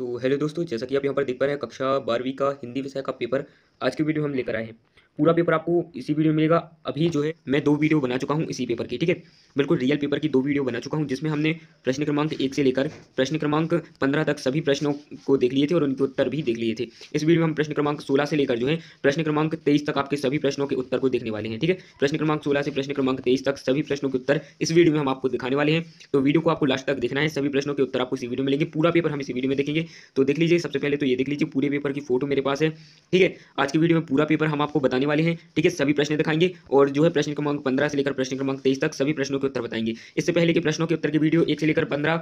तो हेलो दोस्तों, जैसा कि आप यहाँ पर देख पा रहे हैं, कक्षा बारहवीं का हिंदी विषय का पेपर आज की वीडियो हम लेकर आए हैं। पूरा पेपर आपको इसी वीडियो में मिलेगा। अभी जो है, मैं दो वीडियो बना चुका हूँ इसी पेपर की, ठीक है? बिल्कुल रियल पेपर की दो वीडियो बना चुका हूँ, जिसमें हमने प्रश्न क्रमांक एक से लेकर प्रश्न क्रमांक पंद्रह तक सभी प्रश्नों को देख लिए थे और उनके उत्तर भी देख लिए थे। इस वीडियो में हम प्रश्न क्रमांक सोलह से लेकर जो है, प्रश्न क्रमांक तेईस तक आपके सभी प्रश्नों के उत्तर को देखने वाले हैं, ठीक है? प्रश्न क्रमांक सोलह से प्रश्न क्रमांक तेईस तक सभी प्रश्नों के उत्तर इस वीडियो में हम आपको दिखाने वाले हैं। तो वीडियो को आपको लास्ट तक देखना है, सभी प्रश्नों के उत्तर आपको इसी वीडियो में मिलेंगे। पूरा पेपर हम इसी वीडियो में देखेंगे। तो देख लीजिए, सबसे पहले तो ये देख लीजिए, पूरे पेपर की फ़ोटो मेरे पास है, ठीक है? आज की वीडियो में पूरा पेपर हम आपको बताने वाले हैं। ठीक है, सभी प्रश्न दिखाएँगे और जो है प्रश्न क्रमांक पंद्रह से लेकर प्रश्न क्रमांक तेईस तक सभी प्रश्नों के उत्तर बताएँगे। इससे पहले के प्रश्नों के उत्तर की वीडियो एक से लेकर पंद्रह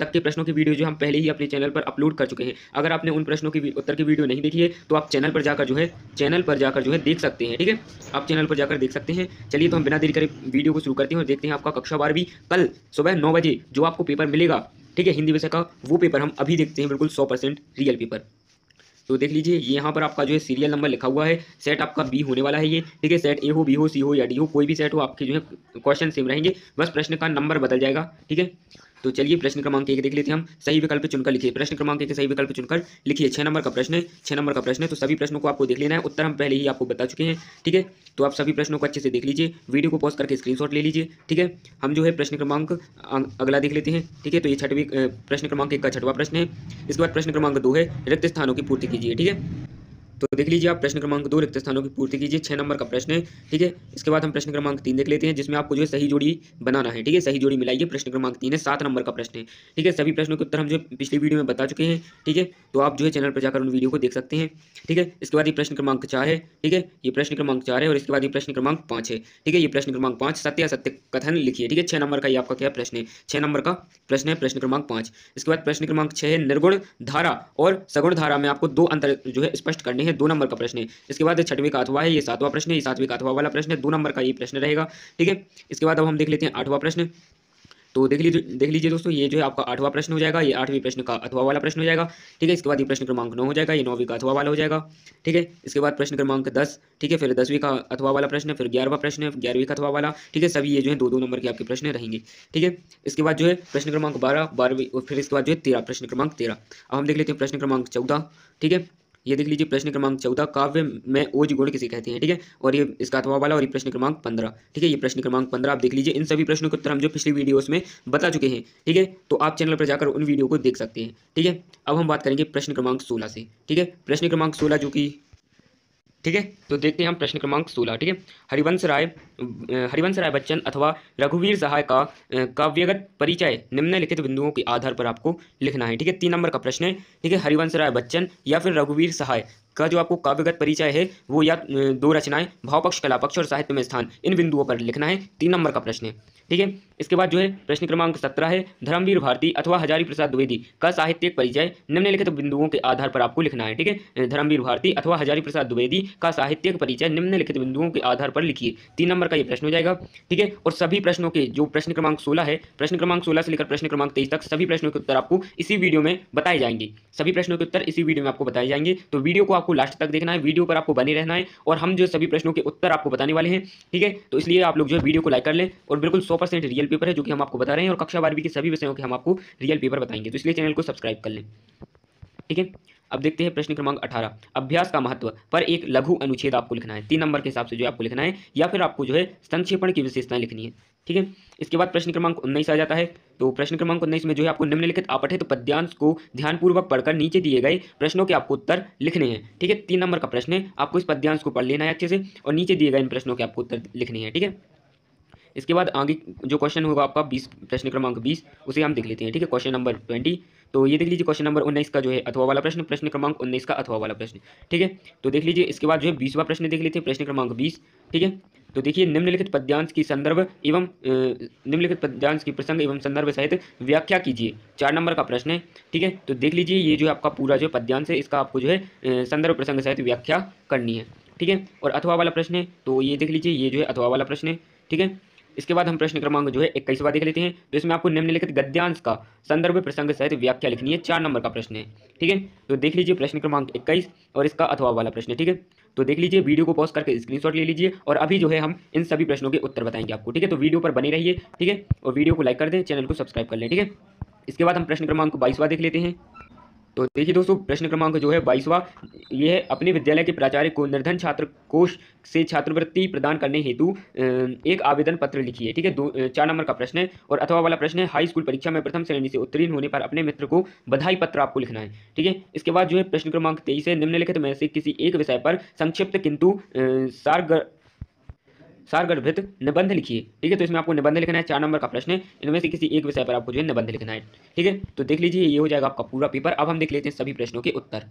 तक के प्रश्नों की वीडियो जो हम पहले ही अपने चैनल पर अपलोड कर चुके हैं। अगर आपने उन प्रश्नों की उत्तर की वीडियो नहीं देखी है तो आप चैनल पर जाकर जो है, चैनल पर जाकर जो है देख सकते हैं। ठीक है, आप चैनल पर जाकर देख सकते हैं। चलिए तो हम बिना देरी करे वीडियो को शुरू करते हैं और देखते हैं आपका कक्षा बारहवीं कल सुबह नौ बजे जो आपको पेपर मिलेगा, ठीक है, हिंदी विषय का, वो पेपर हम अभी देखते हैं, बिल्कुल सौ रियल पेपर। तो देख लीजिए यहाँ पर आपका जो है सीरियल नंबर लिखा हुआ है। सेट आपका बी होने वाला है ये। ठीक है सेट ए हो बी हो सी हो या डी हो, कोई भी सेट हो, आपके जो है क्वेश्चन सेम रहेंगे। बस प्रश्न का नंबर बदल जाएगा। ठीक है? तो चलिए, प्रश्न क्रमांक एक देख लेते हैं हम। सही विकल्प चुनकर लिखिए। प्रश्न क्रमांक एक, सही विकल्प चुनकर लिखिए। छः नंबर का प्रश्न है छः नंबर का प्रश्न है तो सभी प्रश्नों को आपको देख लेना है। उत्तर हम पहले ही आपको बता चुके हैं, ठीक है? तो आप सभी प्रश्नों को अच्छे से देख लीजिए। वीडियो को पॉज करके स्क्रीनशॉट ले लीजिए, ठीक है? हम जो है प्रश्न क्रमांक अगला देख लेते हैं, ठीक है? तो ये छठवीं प्रश्न क्रमांक एक का छठवा प्रश्न है। इसके बाद प्रश्न क्रमांक दो है, रिक्त स्थानों की पूर्ति कीजिए, ठीक है? तो देख लीजिए आप प्रश्न क्रमांक दो रिक्त स्थानों की पूर्ति कीजिए छः नंबर का प्रश्न है, ठीक है? इसके बाद हम प्रश्न क्रमांक तीन देख लेते हैं, जिसमें आपको जो है सही जोड़ी बनाना है, ठीक है? सही जोड़ी मिलाइए, प्रश्न क्रमांक तीन है, सात नंबर का प्रश्न है, ठीक है? सभी प्रश्नों के उत्तर हम जो पिछली वीडियो में बता चुके हैं, ठीक है? तो आप जो है चैनल पर जाकर उन वीडियो को देख सकते हैं, ठीक है? इसके बाद ये प्रश्न क्रमांक चार है, ठीक है? ये प्रश्न क्रमांक चार है और इसके बाद ये प्रश्न क्रमांक पाँच है, ठीक है? ये प्रश्न क्रमांक पाँच, सत्य सत्य कथन लिखिए, ठीक है? छः नंबर का ये आपका क्या प्रश्न है? छः नंबर का प्रश्न है, प्रश्न क्रमांक पाँच। इसके बाद प्रश्न क्रमांक छः है, निर्गुण धारा और सगुण धारा में आपको दो अंतर जो है स्पष्ट करने हैं। दो नंबर का प्रश्न है। इसके बाद छठवीं का अथवा है, ये सातवां प्रश्न है सातवीं का अथवा वाला प्रश्न है, दो नंबर का ये प्रश्न रहेगा, ठीक है? इसके बाद अब हम देख लेते हैं आठवां प्रश्न। तो देख लीजिए देख लीजिए दोस्तों, ये जो है आपका आठवां प्रश्न हो जाएगा, ये आठवीं प्रश्न का अथवा वाला प्रश्न हो जाएगा, ठीक है? इसके बाद ये प्रश्न क्रमांक नौ हो जाएगा, ये नौवीं का अथवा वाला हो जाएगा, ठीक है? इसके बाद प्रश्न क्रमांक दस, ठीक है? फिर दसवीं का अथवा वाला प्रश्न फिर ग्यारहवा प्रश्न ग्यारहवीं का अथवा वाला, ठीक है? सभी ये जो है दो दो नंबर के आपके प्रश्न रहेंगे, ठीक है? इसके बाद जो है प्रश्न क्रमांक बारह, बारहवीं और फिर इसके बाद जो है तेरह, प्रश्न क्रमांक तेरह। अब हम देख लेते हैं प्रश्न क्रमांक चौदह, ठीक है? ये देख लीजिए प्रश्न क्रमांक चौदह, काव्य में ओज गुण किसे कहते हैं, ठीक है? और ये इसका अथवा वाला और ये प्रश्न क्रमांक पंद्रह, ठीक है? ये प्रश्न क्रमांक पंद्रह, आप देख लीजिए, इन सभी प्रश्नों के उत्तर हम जो पिछली वीडियोस में बता चुके हैं, ठीक है? तो आप चैनल पर जाकर उन वीडियो को देख सकते हैं, ठीक है? अब हम बात करेंगे प्रश्न क्रमांक सोलह से, ठीक है? प्रश्न क्रमांक सोलह जो कि ठीक है? तो देखते हैं हम प्रश्न क्रमांक सोलह, ठीक है? हरिवंश राय हरिवंश राय बच्चन अथवा रघुवीर सहाय का काव्यगत परिचय निम्नलिखित बिंदुओं के आधार पर आपको लिखना है, ठीक है? तीन नंबर का प्रश्न है, ठीक है? हरिवंश राय बच्चन या फिर रघुवीर सहाय का जो आपको काव्यगत परिचय है, वो या दो रचनाएँ, भावपक्ष, कलापक्ष और साहित्य में स्थान, इन बिंदुओं पर लिखना है, तीन नंबर का प्रश्न है, ठीक है? इसके बाद जो है, प्रश्न क्रमांक सत्रह है, धर्मवीर भारती अथवा हजारी प्रसाद द्विवेदी का साहित्यिक परिचय निम्नलिखित बिंदुओं के आधार पर आपको लिखना है, ठीक है? धर्मवीर भारती अथवा हजारी प्रसाद द्विवेदी का साहित्यिक परिचय निम्नलिखित बिंदुओं के आधार पर लिखिए। तीन नंबर का ये प्रश्न हो जाएगा, ठीक है? और सभी प्रश्नों के जो प्रश्न क्रमांक सोलह है, प्रश्न क्रमांक सोलह से लेकर प्रश्न क्रमांक तेईस तक सभी प्रश्नों के उत्तर आपको इसी वीडियो में बताए जाएँगे। सभी प्रश्नों के उत्तर इसी वीडियो में आपको बताए जाएँगे। तो वीडियो को आपको लास्ट तक देखना है, वीडियो पर आपको बने रहना है और हम जो सभी प्रश्नों के उत्तर आपको बताने वाले हैं, ठीक है? तो इसलिए आप लोग जो है वीडियो को लाइक कर लें और बिल्कुल सौ रियल पेपर है, जो कि हम आपको बता रहे हैं, और कक्षा बारहवीं के सभी विषयों के हम आपको रियल पेपर बताएँगे। तो इसलिए चैनल को सब्सक्राइब कर लें। ठीक है? अब देखते हैं प्रश्न क्रमांक अठारह। अभ्यास का महत्व पर एक लघु अनुच्छेद आपको लिखना है। तीन नंबर के हिसाब से जो आपको लिखना है, या फिर आपको जो है संक्षेपण की विशेषताएँ लिखनी है। ठीक है? इसके बाद प्रश्न क्रमांक उन्नीस आ जाता है। तो प्रश्न क्रमांक उन्नीस में जो है आपको निम्नलिखित आपठित पद्यांश को ध्यानपूर्वक पढ़कर नीचे दिए गए प्रश्नों के आपको उत्तर लिखने हैं। ठीक है? तीन नंबर का प्रश्न है, आपको इस पद्यांश को पढ़ लेना है अच्छे से, और नीचे दिए गए इन प्रश्नों के आपको उत्तर लिखने हैं। ठीक है? इसके बाद आगे जो क्वेश्चन होगा आपका बीस, प्रश्न क्रमांक बीस, उसे हम देख लेते हैं, ठीक है? क्वेश्चन नंबर ट्वेंटी तो ये देख लीजिए क्वेश्चन नंबर उन्नीस का जो है अथवा वाला प्रश्न प्रश्न क्रमांक उन्नीस का अथवा वाला प्रश्न, ठीक है? तो देख लीजिए, इसके बाद जो है बीसवा प्रश्न देख लेते हैं, प्रश्न क्रमांक बीस, ठीक है? तो देखिए, निम्नलिखित पद्यांश की संदर्भ एवं निम्नलिखित पद्यांश की प्रसंग एवं संदर्भ सहित व्याख्या कीजिए। चार नंबर का प्रश्न है, ठीक है? तो देख लीजिए, ये जो है आपका पूरा जो पद्यांश है, इसका आपको जो है संदर्भ प्रसंग सहित व्याख्या करनी है, ठीक है? और अथवा वाला प्रश्न है तो ये देख लीजिए, ये जो है अथवा वाला प्रश्न है, ठीक है? इसके बाद हम प्रश्न क्रमांक जो है इक्कीस इक्कीसवा देख लेते हैं। तो इसमें आपको निम्नलिखित गद्यांश का संदर्भ प्रसंग सहित व्याख्या लिखनी है। चार नंबर का प्रश्न है, ठीक है? तो देख लीजिए प्रश्न क्रमांक इक्कीस और इसका अथवा वाला प्रश्न, ठीक है? तो देख लीजिए, वीडियो को पॉज करके स्क्रीनशॉट ले लीजिए और अभी जो है हम इन सभी प्रश्नों के उत्तर बताएँगे आपको, ठीक है? तो वीडियो पर बने रहिए, ठीक है? और वीडियो को लाइक कर दें, चैनल को सब्सक्राइब कर लें, ठीक है? इसके बाद हम प्रश्न क्रमांक बाईसवा देख लेते हैं। तो देखिए दोस्तों, प्रश्न क्रमांक जो है बाईसवा, ये है अपने विद्यालय के प्राचार्य को निर्धन छात्र कोष से छात्रवृत्ति प्रदान करने हेतु एक आवेदन पत्र लिखिए, ठीक है? दो चार नंबर का प्रश्न है और अथवा वाला प्रश्न है, हाई स्कूल परीक्षा में प्रथम श्रेणी से उत्तीर्ण होने पर अपने मित्र को बधाई पत्र आपको लिखना है, ठीक है? इसके बाद जो है प्रश्न क्रमांक तेईस है, निम्नलिखित में से किसी एक विषय पर संक्षिप्त किंतु सार सारगर्भित निबंध लिखिए, ठीक है? तो इसमें आपको निबंध लिखना है, चार नंबर का प्रश्न है। इनमें से किसी एक विषय पर आपको जो है निबंध लिखना है, ठीक है? तो देख लीजिए, ये हो जाएगा आपका पूरा पेपर। अब हम देख लेते हैं सभी प्रश्नों के उत्तर।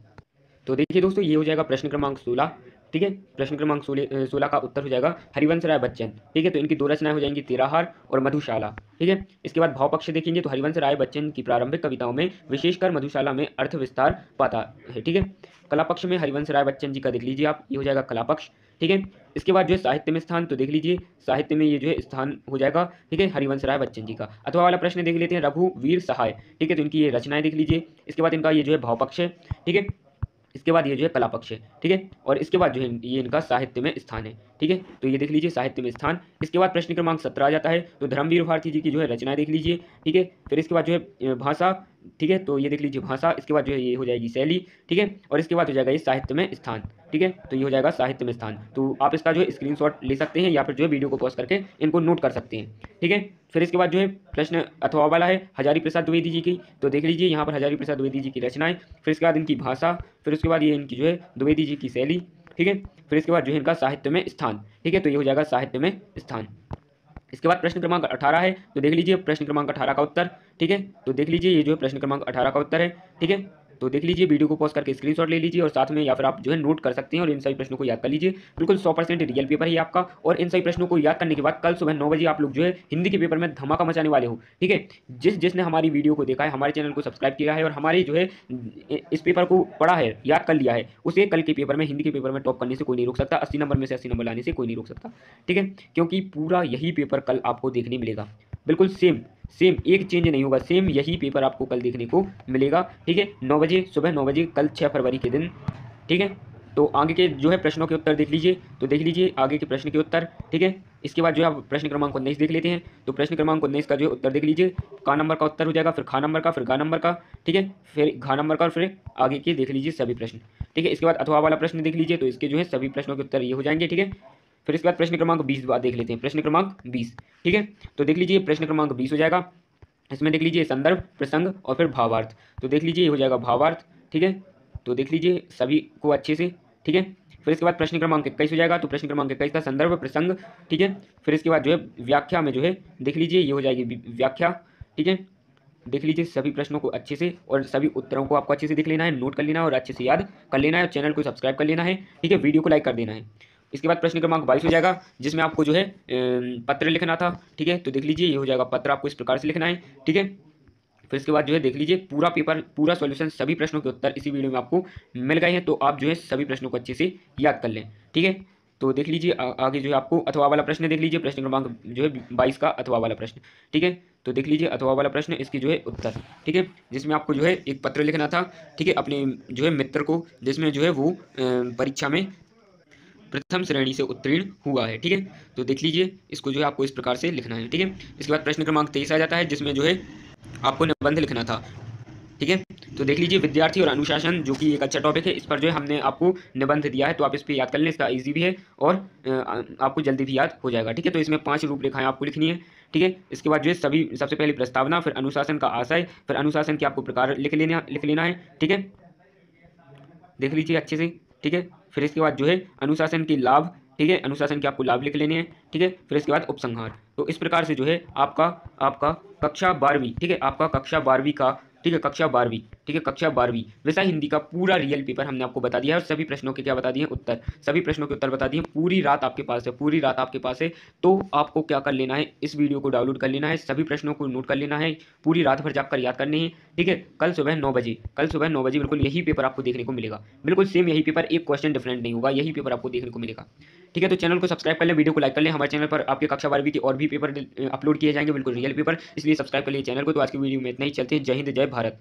तो देखिए दोस्तों, ये हो जाएगा प्रश्न क्रमांक सोलह, ठीक है? प्रश्न क्रमांक सोलह का उत्तर हो जाएगा हरिवंश राय बच्चन, ठीक है? तो इनकी दो रचनाएँ हो जाएँगी तेराहार और मधुशाला, ठीक है? इसके बाद भाव पक्ष देखेंगे तो हरिवंश राय बच्चन की प्रारंभिक कविताओं में विशेषकर मधुशाला में अर्थ विस्तार पाता है, ठीक है? कला पक्ष में हरिवंश राय बच्चन जी का देख लीजिए आप, ये हो जाएगा कला पक्ष ठीक है? इसके बाद जो है साहित्य में स्थान तो देख लीजिए, साहित्य में ये जो है स्थान हो जाएगा, ठीक है, हरिवंश राय बच्चन जी का। अथवा वाला प्रश्न देख लेते हैं, रघु वीर सहाय, ठीक है तो इनकी ये रचनाएँ देख लीजिए, इसके बाद इनका ये जो है भाव पक्ष है, ठीक है? इसके बाद ये जो है कला पक्ष है, ठीक है? और इसके बाद जो है ये इनका साहित्य में स्थान है, ठीक है? तो ये देख लीजिए साहित्य में स्थान, इसके बाद प्रश्न क्रमांक सत्रह आ जाता है तो धर्मवीर भारती जी की जो है रचनाएँ देख लीजिए, ठीक है? फिर इसके बाद जो है भाषा ठीक है? तो ये देख लीजिए भाषा, इसके बाद जो है ये हो जाएगी शैली, ठीक है? और इसके बाद हो जाएगा ये साहित्य में स्थान, ठीक है? तो ये हो जाएगा साहित्य में स्थान। तो आप इसका जो है स्क्रीनशॉट ले सकते हैं या फिर जो है वीडियो को पॉज करके इनको नोट कर सकते हैं, ठीक है? फिर इसके बाद जो है प्रश्न अथवा वाला है, हजारी प्रसाद द्विवेदी जी की। तो देख लीजिए यहाँ पर हजारी प्रसाद द्विवेदी जी की रचनाएँ, फिर इसके बाद इनकी भाषा, फिर उसके बाद ये इनकी जो है द्विवेदी जी की शैली, ठीक है? फिर इसके बाद जो है इनका साहित्य में स्थान, ठीक है? तो ये हो जाएगा साहित्य में स्थान। इसके बाद प्रश्न क्रमांक अठारह है तो देख लीजिए प्रश्न क्रमांक अठारह का उत्तर, ठीक है? तो देख लीजिए, ये जो है प्रश्न क्रमांक अठारह का उत्तर है, ठीक है? तो देख लीजिए, वीडियो को पॉज करके स्क्रीनशॉट ले लीजिए और साथ में या फिर आप जो है नोट कर सकते हैं और इन सभी प्रश्नों को याद कर लीजिए। बिल्कुल सौ परसेंट रियल पेपर है आपका और इन सभी प्रश्नों को याद करने के बाद कल सुबह नौ बजे आप लोग जो है हिंदी के पेपर में धमाका मचाने वाले हो, ठीक है? जिस, जिसने हमारी वीडियो को देखा है, हमारे चैनल को सब्सक्राइब किया है और हमारी जो है इस पेपर को पढ़ा है, याद कर लिया है, उसे कल के पेपर में, हिंदी के पेपर में टॉप करने से कोई नहीं रोक सकता, अस्सी नंबर में से अस्सी नंबर लाने से कोई नहीं रोक सकता, ठीक है? क्योंकि पूरा यही पेपर कल आपको देखने मिलेगा। बिल्कुल सेम सेम एक चेंज नहीं होगा. सेम यही पेपर आपको कल देखने को मिलेगा. ठीक है? नौ बजे, सुबह नौ बजे, कल छः फरवरी के दिन. ठीक है? तो आगे के जो है प्रश्नों के उत्तर देख लीजिए. तो देख लीजिए आगे के प्रश्न के उत्तर. ठीक है? इसके बाद जो है आप प्रश्न क्रमांक उन्नीस देख लेते हैं. तो प्रश्न क्रमांक उन्नीस का जो है उत्तर देख लीजिए. का नंबर का उत्तर हो जाएगा, फिर खा नंबर का, फिर गा नंबर का. ठीक है? फिर घा नंबर का और फिर आगे के देख लीजिए सभी प्रश्न. ठीक है? इसके बाद अथवा वाला प्रश्न देख लीजिए. तो इसके जो है सभी प्रश्नों के उत्तर ये हो जाएँगे. ठीक है? फिर इसके बाद प्रश्न क्रमांक बीस देख लेते हैं। प्रश्न क्रमांक बीस, ठीक है? तो देख लीजिए, प्रश्न क्रमांक बीस हो जाएगा। इसमें देख लीजिए संदर्भ, प्रसंग और फिर भावार्थ। तो देख लीजिए, ये हो जाएगा भावार्थ, ठीक है? तो देख लीजिए सभी को अच्छे से, ठीक है? फिर इसके बाद प्रश्न क्रमांक इक्कीस हो जाएगा। तो प्रश्न क्रमांक इक्कीस का संदर्भ, प्रसंग, ठीक है? फिर इसके बाद जो है, व्याख्या में जो है, देख लीजिए, ये हो जाएगी व्याख्या, ठीक है? देख लीजिए सभी प्रश्नों को अच्छे से और सभी उत्तरों को आपको अच्छे से देख लेना है, नोट कर लेना है और अच्छे से याद कर लेना है और चैनल को सब्सक्राइब कर लेना है, ठीक है? वीडियो को लाइक कर देना है। इसके बाद प्रश्न क्रमांक बाईस हो जाएगा, जिसमें आपको जो है पत्र लिखना था, ठीक है? तो देख लीजिए, ये हो जाएगा पत्र आपको इस प्रकार से लिखना है, ठीक है? फिर इसके बाद जो है, देख लीजिए, पूरा पेपर, पूरा सॉल्यूशन सभी प्रश्नों के उत्तर इसी वीडियो में आपको मिल गए हैं तो आप जो है, सभी प्रश्नों को अच्छे से याद कर लें, ठीक है? तो देख लीजिए आगे जो है आपको अथवा वाला प्रश्न देख लीजिए, प्रश्न क्रमांक जो है, बाईस का अथवा वाला प्रश्न, ठीक है? तो देख लीजिए, अथवा वाला प्रश्न, इसकी जो है उत्तर, ठीक है? जिसमें आपको जो है, एक पत्र लिखना था, ठीक है? अपने जो है, मित्र को, जिसमें जो है, वो परीक्षा में प्रथम श्रेणी से उत्तीर्ण हुआ है, ठीक है? तो देख लीजिए, इसको जो है आपको इस प्रकार से लिखना है, ठीक है? इसके बाद प्रश्न क्रमांक तेईस आ जाता है, जिसमें जो है आपको निबंध लिखना था, ठीक है? तो देख लीजिए, विद्यार्थी और अनुशासन, जो कि एक अच्छा टॉपिक है, इस पर जो है हमने आपको निबंध दिया है तो आप इस पर याद कर लें, इसका ईजी भी है और आपको जल्दी भी याद हो जाएगा, ठीक है? तो इसमें पाँच रूपरेखाएँ आपको लिखनी है, ठीक है? इसके बाद जो है सभी, सबसे पहले प्रस्तावना, फिर अनुशासन का आशय, फिर अनुशासन के आपको प्रकार लिख लेना लिख लेना है, ठीक है? देख लीजिए अच्छे से, ठीक है? फिर इसके बाद जो है अनुशासन की लाभ, ठीक है? अनुशासन के आपको लाभ लिख लेने हैं, ठीक है? फिर इसके बाद उपसंहार। तो इस प्रकार से जो है आपका आपका कक्षा बारहवीं, ठीक है? आपका कक्षा बारहवीं का ठीक है, कक्षा बारहवीं, ठीक है, कक्षा बारहवीं। विषय हिंदी का पूरा रियल पेपर हमने आपको बता दिया है और सभी प्रश्नों के क्या बता दिए उत्तर। सभी प्रश्नों के उत्तर बता दिए पूरी रात आपके पास है, पूरी रात आपके पास है। तो आपको क्या कर लेना है? इस वीडियो को डाउनलोड कर लेना है, सभी प्रश्नों को नोट कर लेना है। पूरी रात भर जाकर याद करने हैं, ठीक है? कल सुबह नौ बजे, कल सुबह नौ बजे बिल्कुल यही पेपर आपको देखने को मिलेगा। बिल्कुल सेम यही पेपर एक क्वेश्चन डिफरेंट नहीं होगा, यही पेपर आपको देखने को मिलेगा। ठीक है तो चैनल को सब्सक्राइब कर लें वीडियो को लाइक कर लें। हमारे चैनल पर आपके कक्षा बारहवीं के और भी पेपर अपलोड किए जाएँगे, बिल्कुल रियल पेपर इसलिए सब्सक्राइब कर लिए चैनल को। तो आज की वीडियो में इतना ही। चलते हैं। जय हिंद, जय भारत।